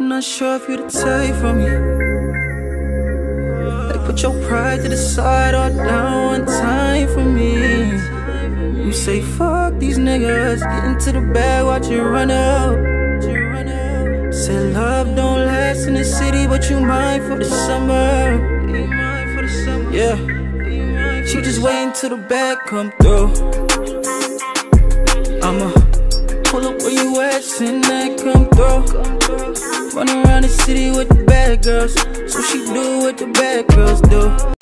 I'm not sure if you the type for me. Like put your pride to the side or down one time for me. You say fuck these niggas, get into the bag, watch it run up. Say love don't last in the city, but you mine for the summer. Yeah, she just waiting till the bag come through. I'ma pull up where you at, send that come through. City with the bad girls, so she do what the bad girls do.